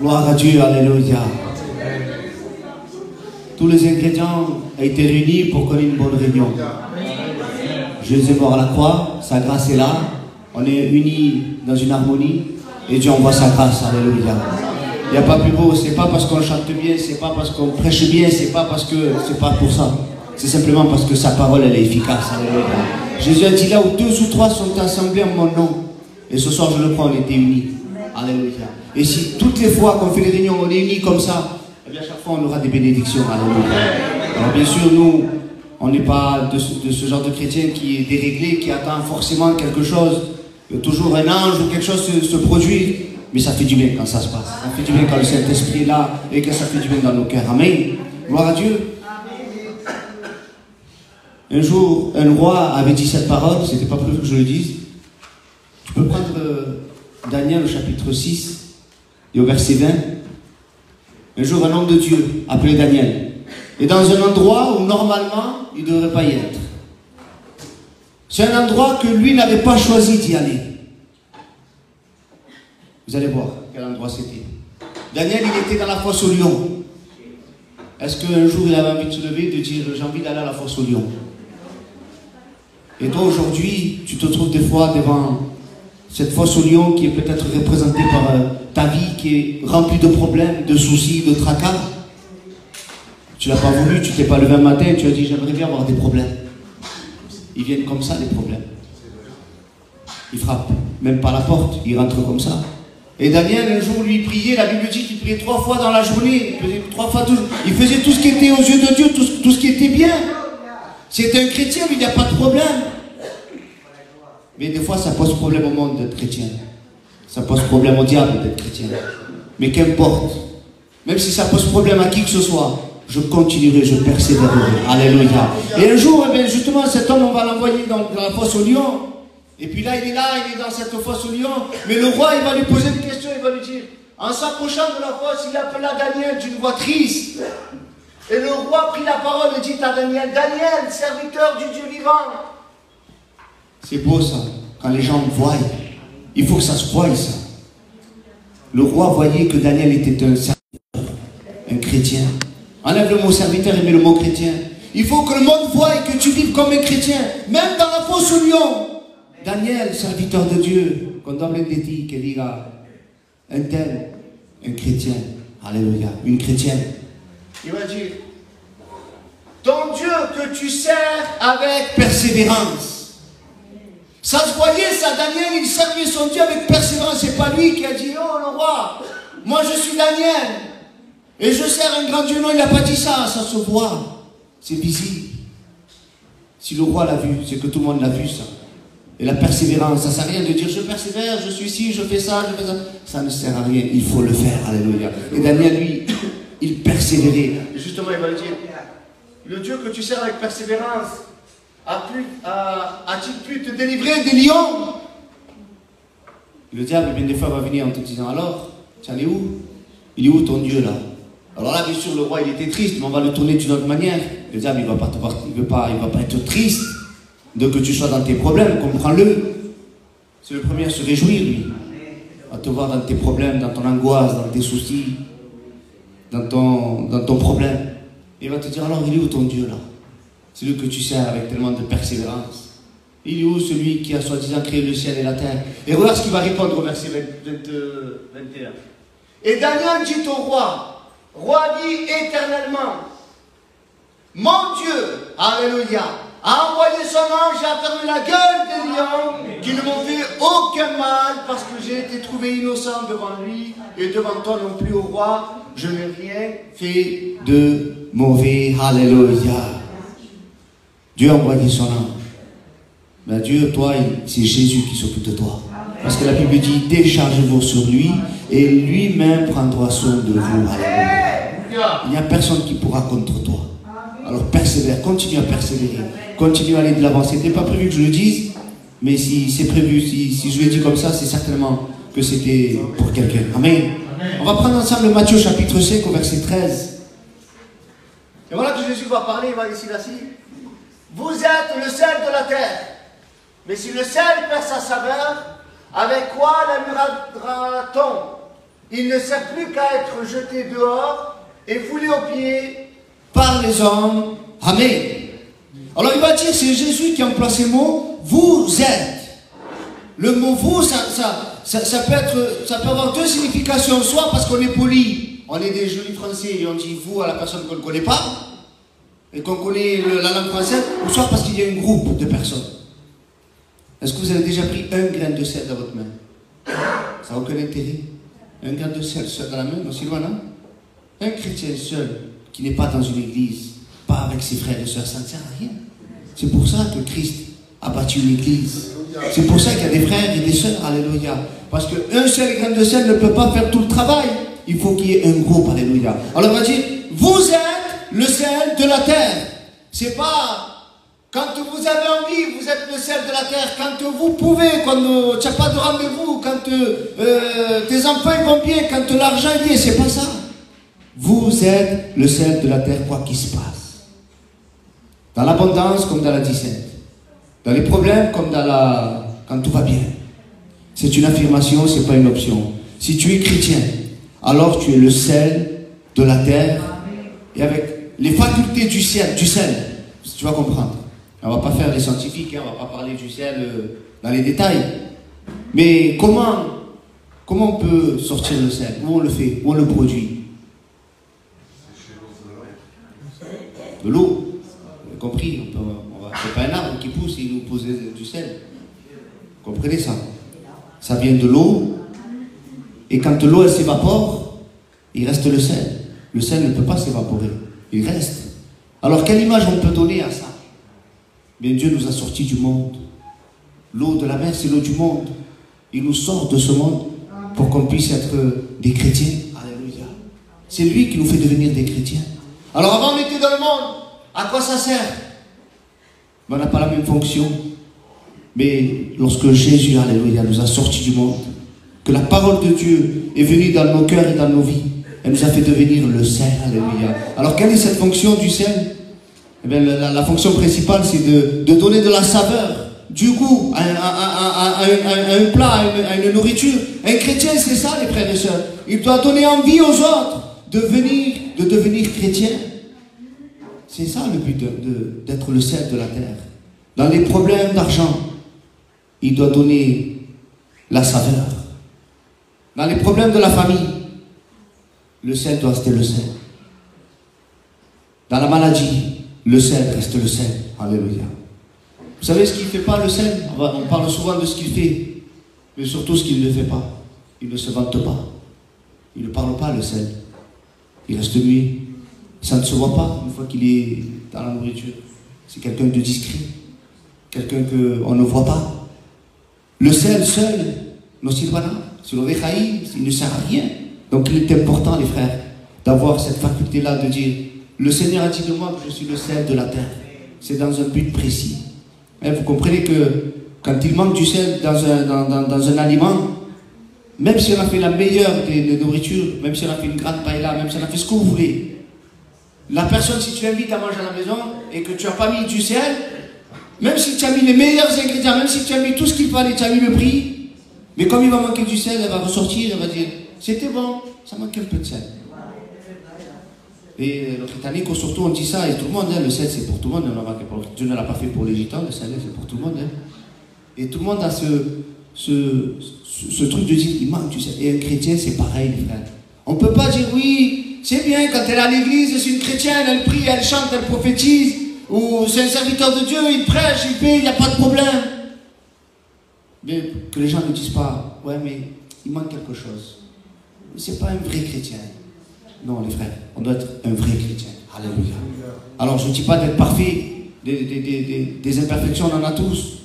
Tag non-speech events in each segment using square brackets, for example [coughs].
Gloire à Dieu, Alléluia. Tous les ingrédients ont été réunis pour qu'on ait une bonne réunion. Jésus mort à la croix, sa grâce est là, on est unis dans une harmonie et Dieu envoie sa grâce, Alléluia. Il n'y a pas plus beau, c'est pas parce qu'on chante bien, c'est pas parce qu'on prêche bien, c'est pas parce que c'est pas pour ça. C'est simplement parce que sa parole elle est efficace. Alléluia. Jésus a dit là où deux ou trois sont assemblés en mon nom. Et ce soir je le crois, on était unis. Alléluia. Et si toutes les fois qu'on fait les réunions, on est unis comme ça, eh bien chaque fois on aura des bénédictions. Alors bien sûr, nous, on n'est pas de ce, genre de chrétien qui est déréglé, qui attend forcément quelque chose. Toujours un ange ou quelque chose se, se produit. Mais ça fait du bien quand ça se passe. Ça fait du bien quand le Saint-Esprit est là et que ça fait du bien dans nos cœurs. Amen. Gloire à Dieu. Un jour, un roi avait dit cette parole, c'était pas prévu que je le dise. Tu peux prendre euh, Daniel au chapitre 6 et au verset 20. Un jour, un homme de Dieu, appelé Daniel, est dans un endroit où normalement il ne devrait pas y être. C'est un endroit que lui n'avait pas choisi d'y aller. Vous allez voir quel endroit c'était. Daniel, il était dans la fosse au lion. Est-ce qu'un jour il avait envie de se lever et de dire j'ai envie d'aller à la fosse au lion? Et toi aujourd'hui, tu te trouves des fois devant cette fosse au lion qui est peut-être représentée par euh, ta vie qui est remplie de problèmes, de soucis, de tracas. Tu l'as pas voulu, tu t'es pas levé un matin, tu as dit j'aimerais bien avoir des problèmes. Ils viennent comme ça, les problèmes. Ils frappent, même pas la porte, ils rentrent comme ça. Et Daniel, un jour, lui priait, la Bible dit qu'il priait trois fois dans la journée, il faisait trois fois tout, il faisait tout ce qui était aux yeux de Dieu, tout, ce- qui était bien. C'était un chrétien, il n'y a pas de problème. Mais des fois, ça pose problème au monde chrétien. Ça pose problème au diable d'être chrétien. Mais qu'importe. Même si ça pose problème à qui que ce soit, je continuerai, je persévérerai. Alléluia. Et un jour, eh bien, justement, cet homme, on va l'envoyer dans, la fosse au lion. Et puis là, il est là, il est dans cette fosse au lion. Mais le roi, il va lui poser une question, il va lui dire, en s'approchant de la fosse, il appela Daniel d'une voix triste. Et le roi prit la parole et dit à Daniel, Daniel, serviteur du Dieu vivant. C'est beau ça, quand les gens voient. Il faut que ça se voie ça. Le roi voyait que Daniel était un serviteur, un chrétien. Enlève le mot serviteur et mets le mot chrétien. Il faut que le monde voie que tu vives comme un chrétien, même dans la fosse au lion. Daniel, serviteur de Dieu, doit le dire que diga un tel, un chrétien. Alléluia, une chrétienne. Il va dire, ton Dieu que tu sers avec persévérance. Ça se voyait, ça, Daniel, il servait son Dieu avec persévérance. C'est pas lui qui a dit, oh le roi, moi je suis Daniel. Et je sers un grand Dieu. Non, il n'a pas dit ça, ça se voit. C'est visible. Si le roi l'a vu, c'est que tout le monde l'a vu, ça. Et la persévérance, ça ne sert à rien de dire je persévère, je suis ici, je fais ça, je fais ça. Ça ne sert à rien, il faut le faire, alléluia. Et Daniel, lui, il persévérait. Justement, il va le dire, le Dieu que tu sers avec persévérance, a pu- a- a-t-il pu te délivrer des lions? Le diable, bien des fois, va venir en te disant, alors, tu où? Il est où ton Dieu là? Alors là, bien sûr, le roi, il était triste, mais on va le tourner d'une autre manière. Le diable, il ne va, pas te voir- il va pas être triste de que tu sois dans tes problèmes, comprends-le. C'est le premier à se réjouir, lui. À te voir dans tes problèmes, dans ton angoisse, dans tes soucis, dans ton, dans ton problème. Il va te dire, alors, il est où ton Dieu là? Celui que tu sers avec tellement de persévérance. Il est où celui qui a soi-disant créé le ciel et la terre? Et regarde ce qu'il va répondre au verset 20, 20, euh, 21. Et Daniel dit au roi, roi dit éternellement, mon Dieu, alléluia, a envoyé son ange à fermer la gueule des lions qui ne m'ont fait aucun mal parce que j'ai été trouvé innocent devant lui et devant toi non plus au roi. Je n'ai rien fait de mauvais. Alléluia. Dieu a envoyé son ange. Mais Dieu, toi, c'est Jésus qui s'occupe de toi. Parce que la Bible dit, déchargez-vous sur lui et lui-même prendra soin de vous. Il n'y a personne qui pourra contre toi. Alors persévère, continue à persévérer, continue à aller de l'avant. C'était pas prévu que je le dise, mais si c'est prévu, si, si je le dis comme ça, c'est certainement que c'était pour quelqu'un. Amen. On va prendre ensemble Matthieu chapitre 5 au verset 13. Et voilà que Jésus va parler, il va ici, là, ci. Vous êtes le sel de la terre. Mais si le sel perd sa saveur, avec quoi l'aimera-t-on il ne sert plus qu'à être jeté dehors et foulé aux pieds par les hommes. Amen. Alors il va dire, c'est Jésus qui emploie ces mots, vous êtes. Le mot vous, peut être, ça peut avoir deux significations. Soit parce qu'on est poli, on est des jolis français et on dit vous à la personne qu'on ne connaît pas, et qu'on connaît la langue française, ou soit parce qu'il y a un groupe de personnes. Est-ce que vous avez déjà pris un grain de sel dans votre main? Ça n'a aucun intérêt. Un grain de sel seul dans la main, aussi loin, non? Un chrétien seul, qui n'est pas dans une église, pas avec ses frères et sœurs, ça ne sert à rien. C'est pour ça que Christ a bâti une église. C'est pour ça qu'il y a des frères et des sœurs, alléluia. Parce qu'un seul grain de sel ne peut pas faire tout le travail. Il faut qu'il y ait un groupe, alléluia. Alors on va dire, vous êtes le sel de la terre. C'est pas quand vous avez envie, vous êtes le sel de la terre. Quand vous pouvez, quand tu n'as pas de rendez-vous, quand euh, tes enfants vont bien, quand l'argent est, c'est pas ça. Vous êtes le sel de la terre, quoi qu'il se passe. Dans l'abondance comme dans la dissette. Dans les problèmes comme dans la... quand tout va bien. C'est une affirmation, c'est pas une option. Si tu es chrétien, alors tu es le sel de la terre et avec les facultés du ciel, du sel, tu vas comprendre. On va pas faire les scientifiques, hein, on va pas parler du ciel euh, dans les détails. Mais comment, comment on peut sortir le sel? Où on le fait? Où on le produit? De l'eau. Vous avez compris? C'est pas un arbre qui pousse et il nous pose du sel. Vous comprenez ça? Ça vient de l'eau. Et quand l'eau s'évapore, il reste le sel. Le sel ne peut pas s'évaporer. Il reste. Alors quelle image on peut donner à ça? Mais Dieu nous a sortis du monde. L'eau de la mer, c'est l'eau du monde. Il nous sort de ce monde pour qu'on puisse être des chrétiens. Alléluia. C'est lui qui nous fait devenir des chrétiens. Alors avant, on était dans le monde. À quoi ça sert? On n'a pas la même fonction. Mais lorsque Jésus, Alléluia, nous a sortis du monde, que la parole de Dieu est venue dans nos cœurs et dans nos vies, elle nous a fait devenir le sel. Alléluia. Alors quelle est cette fonction du sel eh la, fonction principale, c'est de, donner de la saveur, du goût à, un plat, à une, nourriture. Un chrétien, c'est ça, les frères et sœurs. Il doit donner envie aux autres de, venir, de devenir chrétien. C'est ça le but d'être le sel de la terre. Dans les problèmes d'argent, il doit donner la saveur. Dans les problèmes de la famille, le sel doit rester le sel. Dans la maladie, le sel reste le sel. Alléluia. Vous savez ce qu'il ne fait pas, le sel On parle souvent de ce qu'il fait, mais surtout ce qu'il ne fait pas. Il ne se vante pas. Il ne parle pas, le sel. Il reste nuit. Ça ne se voit pas une fois qu'il est dans la nourriture. C'est quelqu'un de discret. Quelqu'un qu'on ne voit pas. Le sel seul, nos silvana, si l'on il ne sert à rien. Donc il est important, les frères, d'avoir cette faculté-là de dire le Seigneur a dit de moi que je suis le sel de la terre. C'est dans un but précis. Vous comprenez que quand il manque du sel dans un, dans, un aliment, même si on a fait la meilleure des, nourritures, même si on a fait une grande paella, même si on a fait ce que vous voulez, la personne, si tu l'invites à manger à la maison et que tu n'as pas mis du sel, même si tu as mis les meilleurs ingrédients, même si tu as mis tout ce qu'il fallait, tu as mis le prix, mais comme il va manquer du sel, elle va ressortir, elle va dire, c'était bon, ça manque un peu de sel. Et le britannique, surtout, on dit ça, et tout le monde, hein, le sel, c'est pour tout le monde. Dieu ne l'a pas fait pour les gitans, le sel, c'est pour tout le monde. Hein. Et tout le monde a ce, truc de dire, il manque du sel. Et un chrétien, c'est pareil, frère. On ne peut pas dire, oui, c'est bien, quand elle est à l'église, c'est une chrétienne, elle prie, elle chante, elle prophétise, ou c'est un serviteur de Dieu, il prêche, il paye, il n'y a pas de problème. Mais que les gens ne disent pas, ouais, mais il manque quelque chose. C'est pas un vrai chrétien. Non, les frères, on doit être un vrai chrétien. Alléluia. Alors, je ne dis pas d'être parfait. Des, imperfections, on en a tous.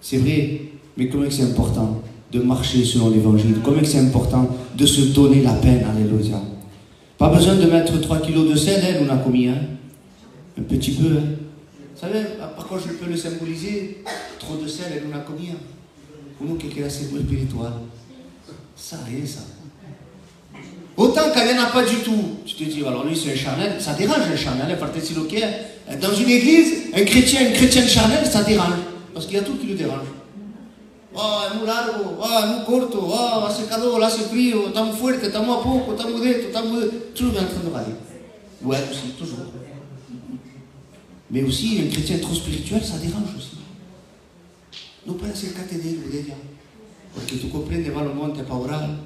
C'est vrai. Mais comment c'est important de marcher selon l'évangile? Comment c'est important de se donner la peine? Alléluia. Pas besoin de mettre 3 kilos de sel, hein, on a combien Un petit peu. Hein. Vous savez, par contre, je peux le symboliser. Trop de sel, elle en a combien Pour nous, quelqu'un assez spirituel. Ça, rien, ça. Autant qu'il n'y en a pas du tout. Tu te dis, alors lui c'est un charnel, ça dérange un charnel, dans une église, un chrétien, une chrétienne charnelle, ça dérange. Parce qu'il y a tout qui le dérange. Oh, es muy largo, oh, es muy corto, oh, hace calor, hace frío, está muy fuerte, está muy a poco, está muy dentro, está muy... Toujours en train de râler. Ouais, aussi, toujours. Mais aussi, un chrétien trop spirituel, ça dérange aussi. No puede ser catedrático de ella. Porque tu comprendes mal le monde, pas oral.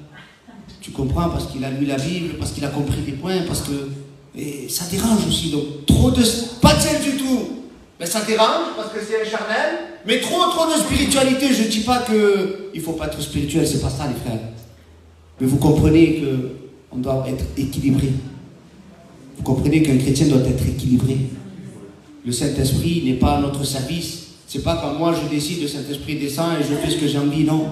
Tu comprends parce qu'il a lu la Bible, parce qu'il a compris des points, parce que et ça dérange aussi. Donc, trop de. Pas de sel du tout. Mais ça dérange parce que c'est un charnel. Mais trop, trop de spiritualité. Je ne dis pas qu'il ne faut pas être spirituel, c'est pas ça, les frères. Mais vous comprenez qu'on doit être équilibré. Vous comprenez qu'un chrétien doit être équilibré. Le Saint-Esprit n'est pas à notre service. C'est pas comme moi je décide, le Saint-Esprit descend et je fais ce que j'ai envie, non.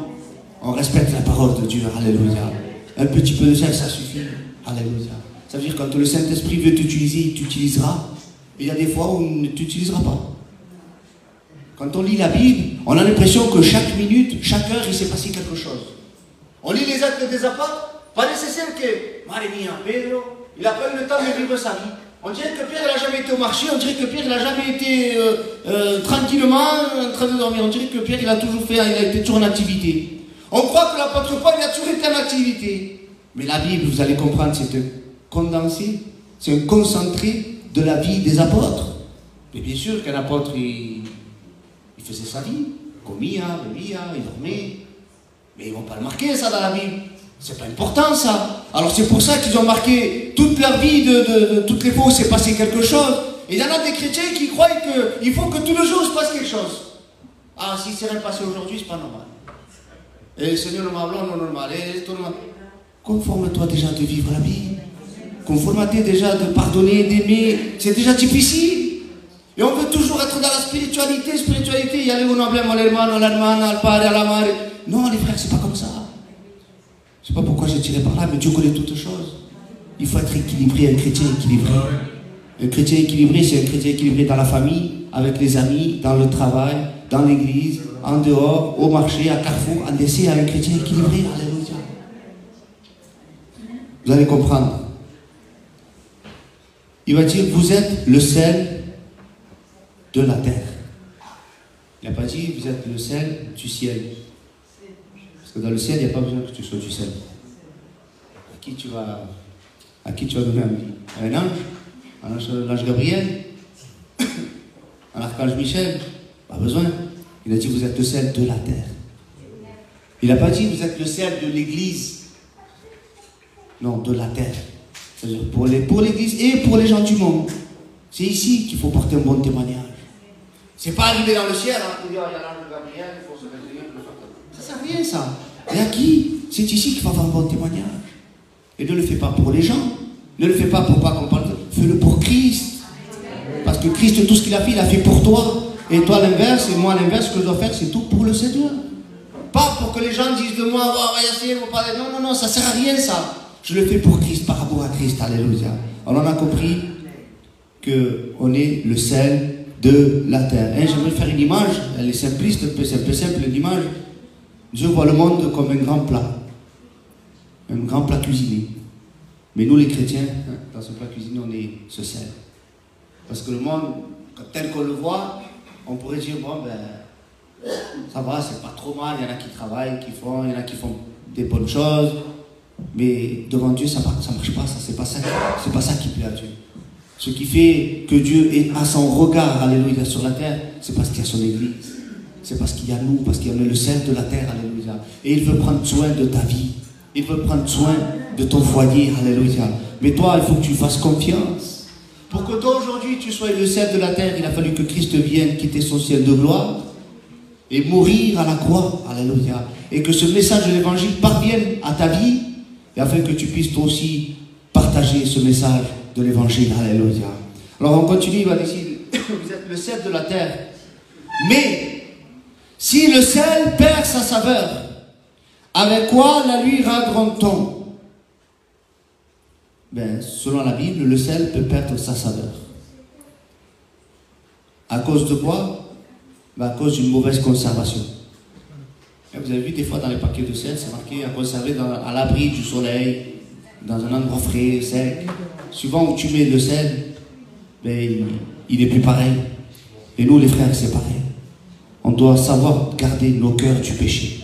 On respecte la parole de Dieu, Alléluia. Un petit peu de sel, ça suffit. Alléluia. Ça veut dire quand le Saint-Esprit veut t'utiliser, il t'utilisera. Il y a des fois où il ne t'utilisera pas. Quand on lit la Bible, on a l'impression que chaque minute, chaque heure, il s'est passé quelque chose. On lit les actes des apôtres, pas nécessaire que, Maria, Pedro, il a pas eu le temps de vivre sa vie. On dirait que Pierre n'a jamais été au marché, on dirait que Pierre n'a jamais été euh, euh, tranquillement en train de dormir. On dirait que Pierre il a toujours fait, il a été toujours en activité. On croit que l'apôtre Paul il a toujours été en activité. Mais la Bible, vous allez comprendre, c'est un condensé, c'est un concentré de la vie des apôtres. Mais bien sûr qu'un apôtre, il, faisait sa vie. Comia, bebia, il dormait. Mais ils ne vont pas le marquer ça dans la Bible. C'est pas important ça. Alors c'est pour ça qu'ils ont marqué toute leur vie, de, toutes les fois où s'est passé quelque chose. Et il y en a des chrétiens qui croient qu'il faut que tous les jours se passe quelque chose. Ah, si c'est rien passé aujourd'hui, c'est pas normal. Et le Seigneur m'a non normal. Normal. Conforme-toi déjà de vivre la vie. Conforme-toi déjà de pardonner, d'aimer. C'est déjà difficile. Et on veut toujours être dans la spiritualité, spiritualité. Y aller un hablemos al hermano, a la hermana, al padre, a la madre. Non, les frères, c'est pas comme ça. Je sais pas pourquoi j'ai tiré par là, mais Dieu connaît toutes choses. Il faut être équilibré, un chrétien équilibré. Un chrétien équilibré, c'est un chrétien équilibré dans la famille, avec les amis, dans le travail, dans l'église, en dehors, au marché, à Carrefour, en décès, un chrétien équilibré. Alléluia. Vous allez comprendre. Il va dire, vous êtes le sel de la terre. Il n'a pas dit, vous êtes le sel du ciel. Parce que dans le ciel, il n'y a pas besoin que tu sois du sel. À qui tu vas, à qui tu vas donner un, un ange? Un ange, l'ange Gabriel? [coughs] Un archange Michel? Pas besoin. Il a dit, vous êtes le sel de la terre. Il n'a pas dit, vous êtes le sel de l'église. Non, de la terre. C'est-à-dire pour l'église pour et pour les gens du monde. C'est ici qu'il faut porter un bon témoignage. C'est pas arriver dans le ciel, hein, pour dire, il y a Gabriel, il faut se réveiller, ça sert à rien ça. Et à qui? C'est ici qu'il faut avoir un bon témoignage. Et ne le fais pas pour les gens. Ne le fais pas pour pas qu'on parle. Fais-le pour Christ. Parce que Christ, tout ce qu'il a fait, il a fait pour toi. Et toi l'inverse, et moi l'inverse, ce que je dois faire, c'est tout pour le Seigneur. Pas pour que les gens disent de moi, on parler. Non, non, non, ça sert à rien ça. Je le fais pour Christ, par rapport à Christ. Alléluia. Alors on a compris qu'on est le sel de la terre. Et j'aimerais faire une image, elle est simpliste, c'est un peu simple l'image. Je vois le monde comme un grand plat, un grand plat cuisiné. Mais nous les chrétiens, hein, dans ce plat cuisiné, on est ce sel. Parce que le monde, tel qu'on le voit, on pourrait dire, bon ben, ça va, c'est pas trop mal, il y en a qui travaillent, qui font, il y en a qui font des bonnes choses, mais devant Dieu, ça marche pas, ça, c'est pas ça, c'est pas ça qui plaît à Dieu. Ce qui fait que Dieu a son regard, alléluia, sur la terre, c'est parce qu'il y a son Église. C'est parce qu'il y a nous, parce qu'il y a le sel de la terre, alléluia. Et il veut prendre soin de ta vie. Il veut prendre soin de ton foyer, alléluia. Mais toi, il faut que tu fasses confiance. Pour que tu sois le sel de la terre, il a fallu que Christ vienne quitter son ciel de gloire et mourir à la croix, alléluia. Et que ce message de l'évangile parvienne à ta vie, et afin que tu puisses toi aussi partager ce message de l'évangile. Alléluia. Alors on continue, il va [coughs] vous êtes le sel de la terre. Mais, si le sel perd sa saveur, avec quoi la lui rendra-t-on ben, Selon la Bible, le sel peut perdre sa saveur. À cause de quoi? Ben, À cause d'une mauvaise conservation. vous avez vu des fois dans les paquets de sel, c'est marqué à conserver à l'abri du soleil, dans un endroit frais, sec. Souvent où tu mets le sel, ben, il n'est plus pareil. Et nous, les frères, c'est pareil. on doit savoir garder nos cœurs du péché.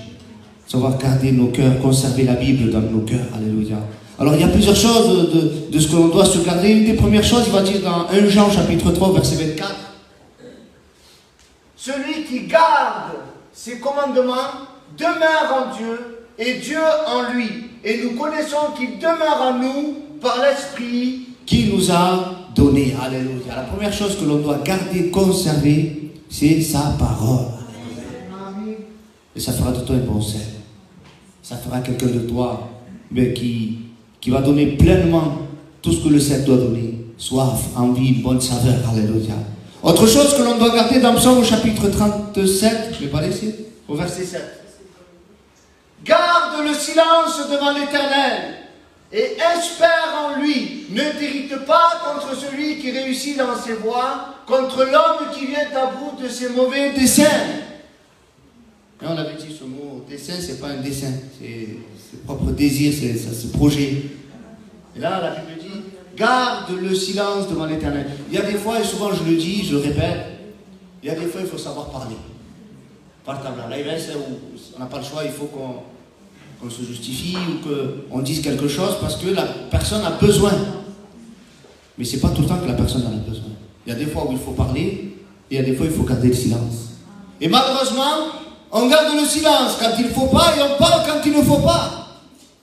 Savoir garder nos cœurs, conserver la Bible dans nos cœurs. Alléluia. Alors il y a plusieurs choses de, de ce que l'on doit se garder. Une des premières choses, il va dire dans 1 Jean chapitre 3 verset 24. Celui qui garde ses commandements demeure en Dieu et Dieu en lui. Et nous connaissons qu'il demeure en nous par l'Esprit qui nous a donné. Alléluia. La première chose que l'on doit garder, conserver, c'est sa parole. Et ça fera de toi un bon. Ça fera quelqu'un de toi mais qui, qui va donner pleinement tout ce que le sel doit donner. Soif, envie, bonne saveur. Alléluia. Autre chose que l'on doit garder dans Psaume au chapitre 37, je vais pas laisser, au verset 7. Garde le silence devant l'Éternel et espère en lui. Ne t'irrite pas contre celui qui réussit dans ses voies, contre l'homme qui vient à bout de ses mauvais desseins. Et on avait dit ce mot, dessin, c'est pas un dessin, c'est ses propre désir, c'est ce projet. Et là, la Bible dit, garde le silence devant l'éternel. Il y a des fois, et souvent je le dis, je le répète, il y a des fois, il faut savoir parler. Par là, on n'a pas le choix, il faut qu'on qu'on se justifie ou qu'on dise quelque chose parce que la personne a besoin. Mais c'est pas tout le temps que la personne en a besoin. Il y a des fois où il faut parler et il y a des fois où il faut garder le silence. Et malheureusement, on garde le silence quand il ne faut pas et on parle quand il ne faut pas.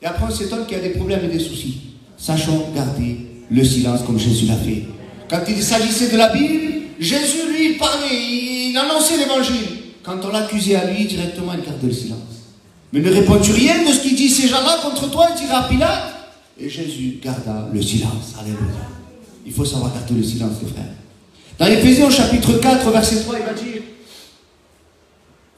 Et après on s'étonne qu'il y a des problèmes et des soucis. Sachons garder le silence comme Jésus l'a fait. Quand il s'agissait de la Bible, Jésus lui parlait, il annonçait l'évangile. Quand on l'accusait à lui, directement il gardait le silence. Mais ne réponds-tu rien de ce qu'il dit ces gens-là contre toi Il dira Pilate. Et Jésus garda le silence. Alléluia. Il faut savoir garder le silence, les frères. Dans Éphésiens chapitre 4, verset 3, il va dire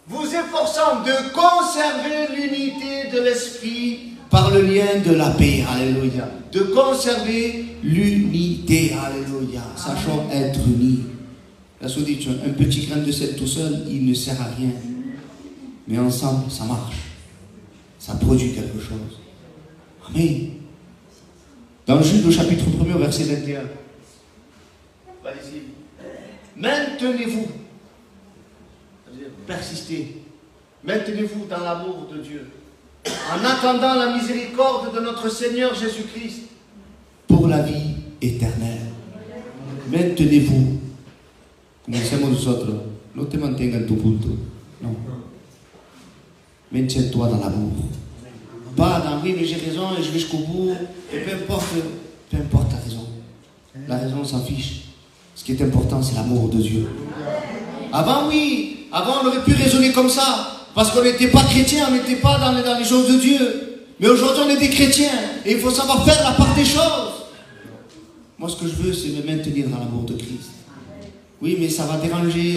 Vous efforçant de conserver l'unité de l'esprit par le lien de la paix. Alléluia. De conserver l'unité. Alléluia. Sachons être unis. La dit un petit grain de sel tout seul, il ne sert à rien. Mais ensemble, ça marche ça produit quelque chose. Amen. Dans Jude au chapitre 1 verset 21. Allez-y. Maintenez-vous. Persistez. Maintenez-vous dans l'amour de Dieu. En attendant la miséricorde de notre Seigneur Jésus-Christ. Pour la vie éternelle. Maintenez-vous. Como diciamo nosotros, no te. Non. Maintiens-toi dans l'amour. Pas dans oui, mais j'ai raison et je vais jusqu'au bout. Et peu importe, peu importe ta raison. La raison, on s'en fiche. Ce qui est important, c'est l'amour de Dieu. Avant, oui, avant, on aurait pu raisonner comme ça. Parce qu'on n'était pas chrétien, on n'était pas dans les, dans les choses de Dieu. Mais aujourd'hui, on est des chrétiens. Et il faut savoir faire la part des choses. Moi, ce que je veux, c'est me maintenir dans l'amour de Christ. Oui, mais ça va déranger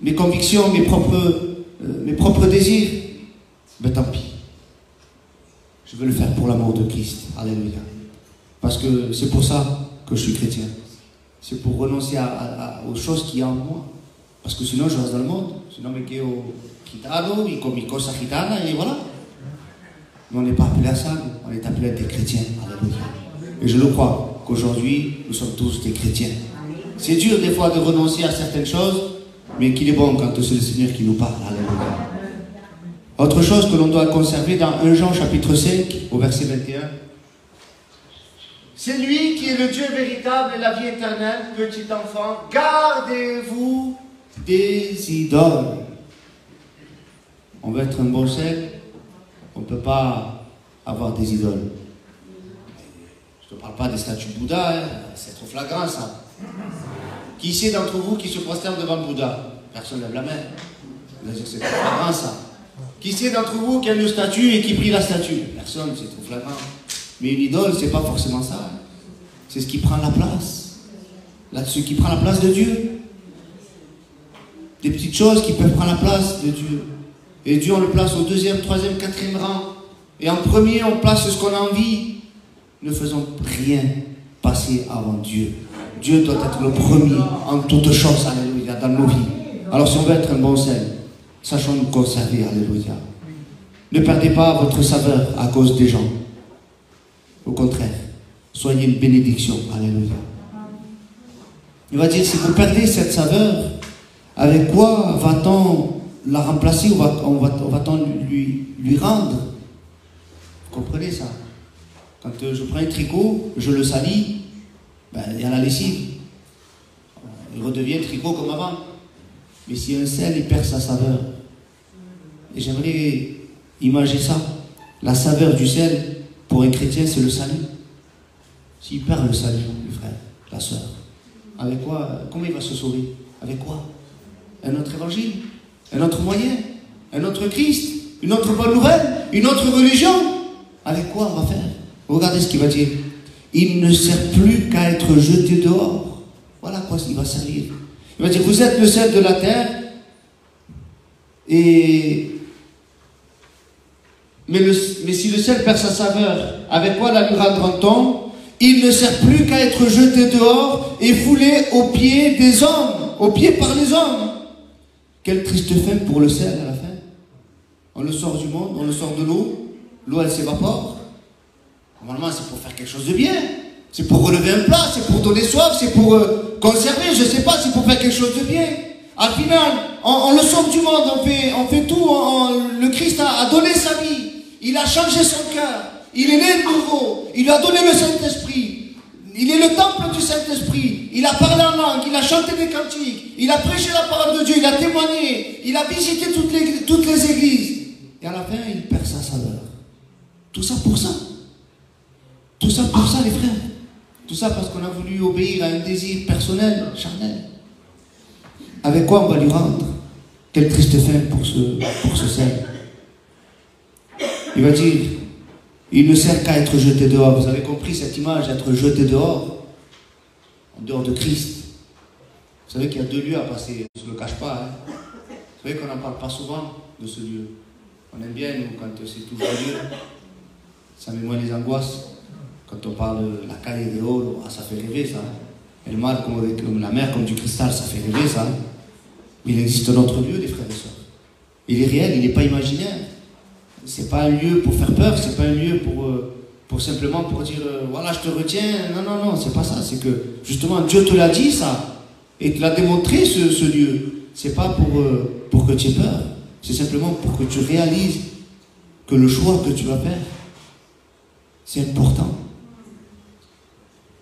mes convictions, mes propres, euh, mes propres désirs. Mais tant pis. Je veux le faire pour l'amour de Christ. Alléluia. Parce que c'est pour ça que je suis chrétien. C'est pour renoncer aux choses qui y a en moi. Parce que sinon, je reste dans le monde. Sinon, me quedo gitano y con mis cosas gitanas et voilà. Mais on n'est pas appelé à ça, on est appelé à être des chrétiens. Alléluia. Et je le crois qu'aujourd'hui, nous sommes tous des chrétiens. C'est dur des fois de renoncer à certaines choses, mais qu'il est bon quand c'est le Seigneur qui nous parle. Alléluia. Autre chose que l'on doit conserver dans 1 Jean chapitre 5 au verset 21. C'est lui qui est le Dieu véritable et la vie éternelle, petit enfant. Gardez-vous des idoles. On veut être un bon sel, on ne peut pas avoir des idoles. Ne parle pas des statues de Bouddha, hein. c'est trop flagrant ça. Qui c'est d'entre vous qui se prosterne devant Bouddha? Personne ne lève la main. C'est trop flagrant ça. Qui c'est d'entre vous qui a une statue et qui prie la statue? Personne, c'est trop flagrant. Mais une idole, c'est pas forcément ça. C'est ce qui prend la place. Là, ce qui prend la place de Dieu. Des petites choses qui peuvent prendre la place de Dieu. Et Dieu, on le place au deuxième, troisième, quatrième rang. Et en premier, on place ce qu'on a envie. Ne faisons rien passer avant Dieu. Dieu doit être le premier en toutes choses, alléluia, dans nos vies. Alors si on veut être un bon sel, Sachons nous conserver, alléluia. Ne perdez pas votre saveur à cause des gens. Au contraire, soyez une bénédiction, alléluia. Il va dire, si vous perdez cette saveur, avec quoi va-t-on la remplacer, on va, on va, on va lui, lui rendre? Vous comprenez ça? Quand euh, je prends un tricot, je le salis, ben, il y a la lessive. Il redevient tricot comme avant. Mais si un sel, il perd sa saveur. Et j'aimerais imaginer ça. La saveur du sel, pour un chrétien, c'est le salut. S'il perd le salut, le frère, la soeur, avec quoi Comment il va se sauver? Avec quoi? Un autre évangile? Un autre moyen? Un autre Christ? Une autre bonne nouvelle? Une autre religion? Avec quoi on va faire? Regardez ce qu'il va dire. Il ne sert plus qu'à être jeté dehors. Voilà quoi il va servir. Il va dire, vous êtes le sel de la terre, et mais, si le sel perd sa saveur, avec quoi la lui rendra-t-on? Il ne sert plus qu'à être jeté dehors et foulé aux pieds des hommes, aux pieds par les hommes. Quelle triste fin pour le sel à la fin. On le sort du monde, on le sort de l'eau, l'eau elle s'évapore. Normalement c'est pour faire quelque chose de bien. C'est pour relever un plat, c'est pour donner soif, c'est pour euh, conserver, je ne sais pas, c'est pour faire quelque chose de bien. Al final, on, le sort du monde, on fait, on fait tout. le Christ a, donné sa vie. Il a changé son cœur. Il est né de nouveau. Il lui a donné le Saint-Esprit. Il est le temple du Saint-Esprit. Il a parlé en langue. Il a chanté des cantiques. Il a prêché la parole de Dieu. Il a témoigné. Il a visité toutes les, toutes les églises. Et à la fin, il perd sa saveur. Tout ça pour ça. Tout ça pour ça, les frères. Tout ça parce qu'on a voulu obéir à un désir personnel, charnel. Avec quoi on va lui rendre? Quelle triste fin pour ce, pour ce sel. Il va dire, il ne sert qu'à être jeté dehors. Vous avez compris cette image, être jeté dehors, en dehors de Christ. Vous savez qu'il y a deux lieux à passer, je ne le cache pas. Hein. Vous savez qu'on n'en parle pas souvent de ce lieu. On aime bien, nous, quand c'est tout joyeux, ça met moins les angoisses. Quand on parle de la caille des hauts, ah, ça fait rêver ça. Et le mal comme, la mer, comme du cristal, ça fait rêver ça. Mais il existe un autre lieu, les frères et sœurs. Il est réel, il n'est pas imaginaire. C'est pas un lieu pour faire peur, c'est pas un lieu pour, euh, pour simplement pour dire euh, voilà, je te retiens. Non, non, non, c'est pas ça. C'est que justement, Dieu te l'a dit ça. Et te l'a démontré ce, ce lieu. C'est pas pour, euh, pour que tu aies peur. C'est simplement pour que tu réalises que le choix que tu vas faire, c'est important.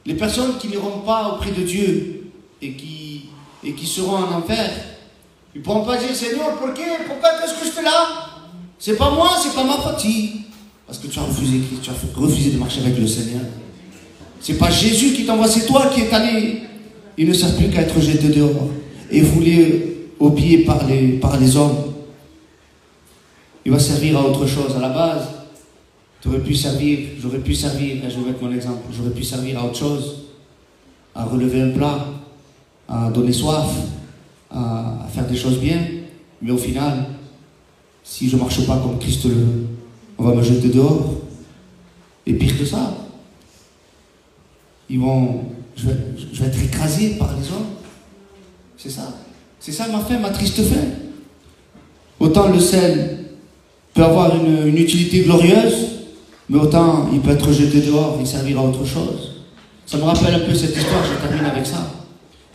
Les personnes qui n'iront pas auprès de Dieu et qui, seront en enfer, ils ne pourront pas dire Seigneur, pourquoi, pourquoi qu'est-ce que je fais là? C'est pas moi, c'est pas ma partie. Parce que tu as refusé tu as refusé de marcher avec le Seigneur. C'est pas Jésus qui t'envoie, c'est toi qui es allé. Il ne sert plus qu'à être jeté dehors et voulu au pied par les hommes. Il va servir à autre chose. À la base, J'aurais pu servir, j'aurais pu servir, je vais mettre mon exemple, j'aurais pu servir à autre chose, à relever un plat, à donner soif, à, faire des choses bien, mais au final, si je ne marche pas comme Christ le on va me jeter dehors. Et pire que ça, ils vont, je vais, être écrasé par les hommes. C'est ça. C'est ça ma fin, ma triste fin. Autant le sel peut avoir une utilité glorieuse, mais autant il peut être jeté dehors et servir à autre chose. Ça me rappelle un peu cette histoire, je termine avec ça.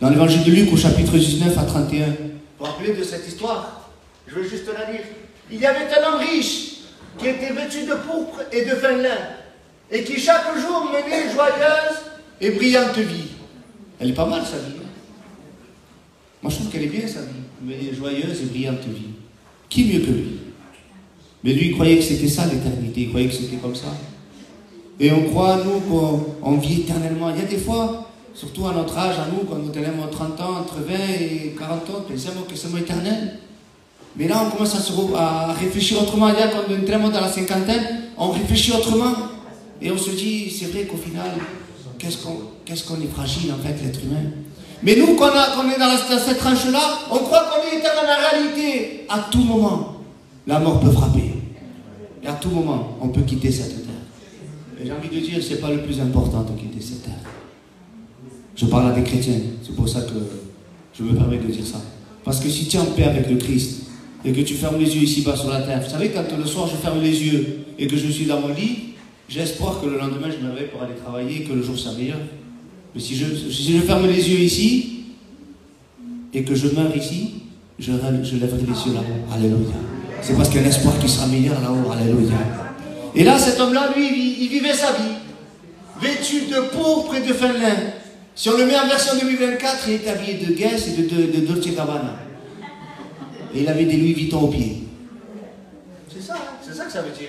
Dans l'évangile de Luc au chapitre 19 à 31. Vous vous rappelez de cette histoire? Je veux juste la lire. Il y avait un homme riche qui était vêtu de pourpre et de fin lin et qui chaque jour menait joyeuse et brillante vie. Elle est pas mal sa vie. Hein. Moi je trouve qu'elle est bien sa vie, mais joyeuse et brillante vie. Qui mieux que lui? Mais lui, il croyait que c'était ça l'éternité, il croyait que c'était comme ça. Et on croit, nous, qu'on vit éternellement. Il y a des fois, surtout à notre âge, à nous, quand nous tenons 30 ans, entre 20 et 40 ans, pensons que c'est éternel. Mais là, on commence à, réfléchir autrement. Il y a quand on est dans la cinquantaine, on réfléchit autrement. Et on se dit, c'est vrai qu'au final, qu'est-ce qu'on est fragile, en fait, l'être humain. Mais nous, quand on, est dans, dans cette tranche-là, on croit qu'on est éternel la réalité, à tout moment la mort peut frapper. Et à tout moment, on peut quitter cette terre. Et j'ai envie de dire, ce n'est pas le plus important de quitter cette terre. Je parle à des chrétiens, c'est pour ça que je me permets de dire ça. Parce que si tu es en paix avec le Christ et que tu fermes les yeux ici-bas sur la terre, vous savez, quand le soir je ferme les yeux et que je suis dans mon lit, espoir que le lendemain je me réveille pour aller travailler et que le jour soit meilleur. Mais si je, ferme les yeux ici et que je meurs ici, je, lèverai les yeux là-haut. Alléluia. C'est parce qu'il y a un espoir qui sera meilleur là-haut. Alléluia. Et là, cet homme-là, lui, il vivait sa vie. Vêtu de pourpre et de fin lin. Si on le met en version 2024, il est habillé de Guess et de, de, de Dolce. Et il avait des Louis Vuitton aux pieds. C'est ça, hein, c'est ça que ça veut dire.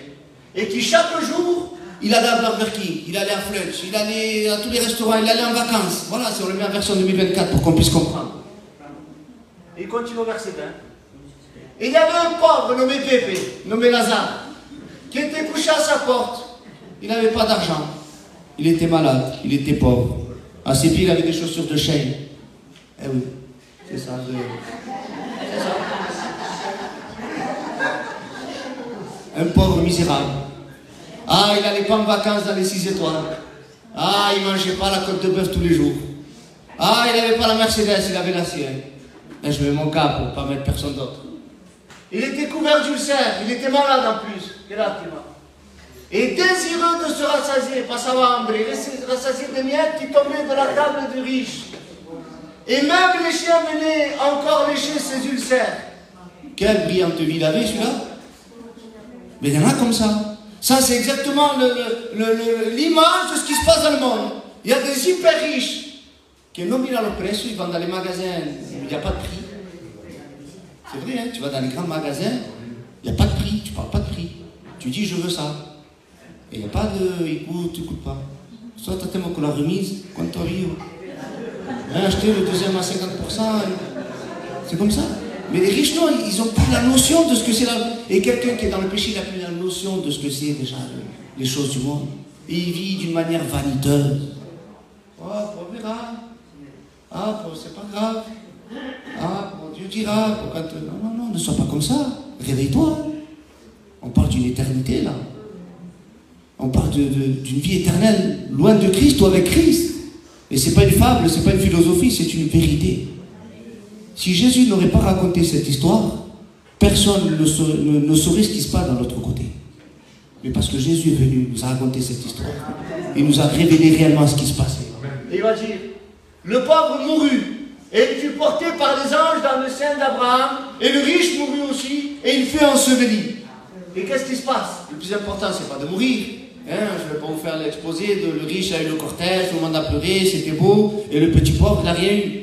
Et qui chaque jour, il allait à Burger King, il allait à Flutch, il allait à tous les restaurants, il allait en vacances. Voilà, si on le met en version 2024 pour qu'on puisse comprendre. Et continue au verset 20. Et il y avait un pauvre nommé Pépé, nommé Lazare, qui était couché à sa porte. Il n'avait pas d'argent. Il était malade, il était pauvre. À ses pieds, il avait des chaussures de chêne. Eh oui, c'est ça. Un pauvre misérable. Ah, il n'allait pas en vacances dans les six étoiles. Ah, il ne mangeait pas la côte de bœuf tous les jours. Ah, il n'avait pas la Mercedes, il avait la sienne. Mais je mets mon cas pour ne pas mettre personne d'autre. Il était couvert d'ulcères, il était malade en plus. Et désireux de se rassasier, pas savoir André, rassasier des miettes qui tombaient de la table du riche. Et même les chiens venaient encore lécher ses ulcères. Quelle brillante vie il avait celui-là Mais il y en a comme ça. Ça, c'est exactement l'image de ce qui se passe dans le monde. Il y a des hyper riches qui pas le prix, ils vont dans les magasins, il n'y a pas de prix. C'est vrai, hein, tu vas dans les grands magasins, il n'y a pas de prix, tu parles pas de prix. Tu dis je veux ça. Et il n'y a pas de écoute, écoute pas. Soit tu tellement que la remise, quand tu arrives, hein, acheter le deuxième à 50%, c'est comme ça. Mais les riches, non, ils n'ont pas la notion de ce que c'est. Et quelqu'un qui est dans le péché, il n'a plus la notion de ce que c'est déjà les choses du monde. Et il vit d'une manière vaniteuse. Oh, on verra. Ah, c'est pas grave. Ah, mon Dieu dira. Quand... Non, non, non, ne sois pas comme ça. Réveille-toi. On parle d'une éternité, là. On parle d'une vie éternelle, loin de Christ ou avec Christ. Et ce n'est pas une fable, ce n'est pas une philosophie, c'est une vérité. Si Jésus n'aurait pas raconté cette histoire, personne ne, saurait, ce qui se passe dans l'autre côté. Mais parce que Jésus est venu nous a raconté cette histoire, il nous a révélé réellement ce qui se passait. Et il va dire, le pauvre mourut, et il fut porté par les anges dans le sein d'Abraham, et le riche mourut aussi, et il fut enseveli. Et qu'est-ce qui se passe? Le plus important, c'est pas de mourir. Hein, je ne vais pas vous faire l'exposé de le riche a eu le cortège, tout le monde a pleuré, c'était beau, et le petit pauvre n'a rien eu.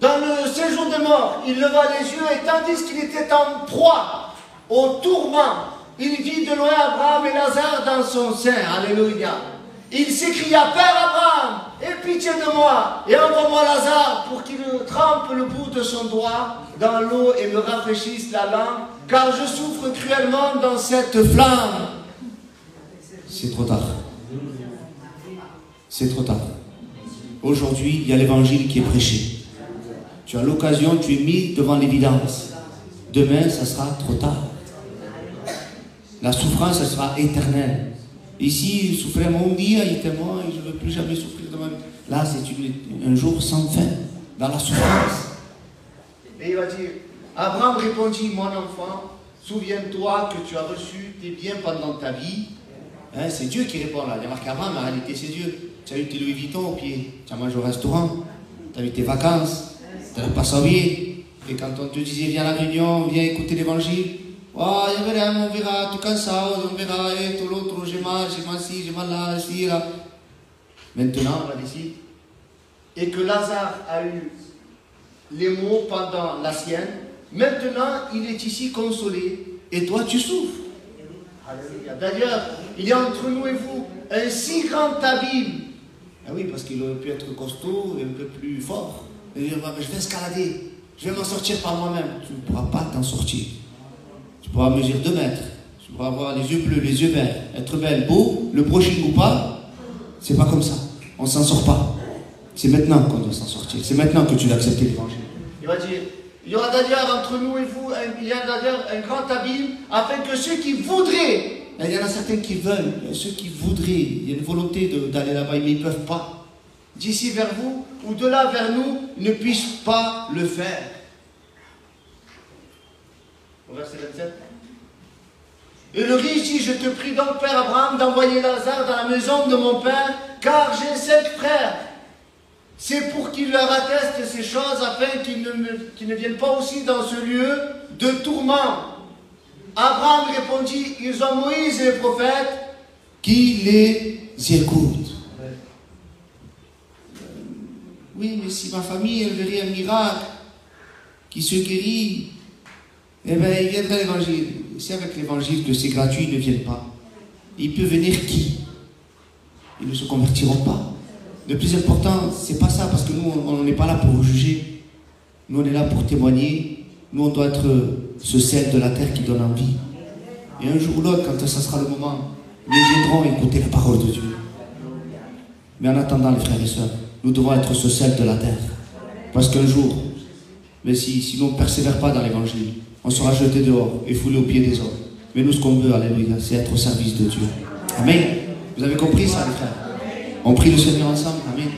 Dans le séjour des morts, il leva les yeux et tandis qu'il était en proie au tourment, il vit de loin Abraham et Lazare dans son sein. Alléluia. Il s'écria, Père Abraham, aie pitié de moi et envoie-moi Lazare pour qu'il trempe le bout de son doigt dans l'eau et me rafraîchisse la langue, car je souffre cruellement dans cette flamme. C'est trop tard. C'est trop tard. Aujourd'hui, il y a l'évangile qui est prêché. Tu as l'occasion, tu es mis devant l'évidence. Demain, ça sera trop tard. La souffrance, ça sera éternelle. Ici, souffrir mon dia, il était mort, je ne veux plus jamais souffrir de ma vie. Là, c'est un jour sans fin, dans la souffrance. Et il va dire, Abraham répondit, mon enfant, souviens-toi que tu as reçu tes biens pendant ta vie. Hein, c'est Dieu qui répond là. Il y a marqué Abraham, en réalité, c'est Dieu. Tu as eu tes Louis Vuitton au pied, tu as mangé au restaurant, tu as eu tes vacances, tu n'as pas sauvé. Et quand on te disait, viens à la réunion, viens écouter l'évangile, oh, on verra, tout ça, on verra, et tout l'autre, j'ai mal, j'ai mal ci, j'ai mal là, ici, là. Maintenant, on va ici. Et que Lazare a eu les mots pendant la sienne. Maintenant, il est ici consolé. Et toi, tu souffres. D'ailleurs, il y a entre nous et vous un si grand abîme. Ah oui, parce qu'il aurait pu être costaud et un peu plus fort. Je vais escalader, je vais m'en sortir par moi-même. Tu ne pourras pas t'en sortir. Tu pourras mesurer 2 mètres. Tu pourras avoir les yeux bleus, les yeux verts, être belle, beau, le prochain ou pas. C'est pas comme ça. On s'en sort pas. C'est maintenant qu'on doit s'en sortir. C'est maintenant que tu dois accepter l'évangile. Il va dire, il y aura d'ailleurs entre nous et vous, il y a d'ailleurs un grand abîme, afin que ceux qui voudraient, il y en a certains qui veulent, ceux qui voudraient, il y a une volonté d'aller là-bas, mais ils ne peuvent pas. D'ici vers vous, ou de là vers nous, ne puissent pas le faire. Verset 27. Et le riche dit, je te prie donc, Père Abraham, d'envoyer Lazare dans la maison de mon Père, car j'ai sept frères. c'est pour qu'il leur atteste ces choses afin qu'ils ne, ne viennent pas aussi dans ce lieu de tourment. Abraham répondit, ils ont Moïse et les prophètes, qui les écoute. Oui, mais si ma famille elle verrait un miracle qui se guérit, eh bien, il viendrait l'évangile. C'est avec l'évangile que c'est gratuit, ils ne viennent pas. Il peut venir qui? Ils ne se convertiront pas. Le plus important, c'est pas ça, parce que nous, on n'est pas là pour juger. Nous, on est là pour témoigner. Nous, on doit être ce sel de la terre qui donne envie. Et un jour ou l'autre, quand ça sera le moment, ils viendront écouter la parole de Dieu. Mais en attendant, les frères et sœurs, nous devons être ce sel de la terre. Parce qu'un jour, mais si, si nous ne persévère pas dans l'évangile, on sera jeté dehors et foulé aux pieds des hommes. Mais nous, ce qu'on veut, alléluia, c'est être au service de Dieu. Amen. Vous avez compris ça, les frères? On prie le Seigneur ensemble. Amen.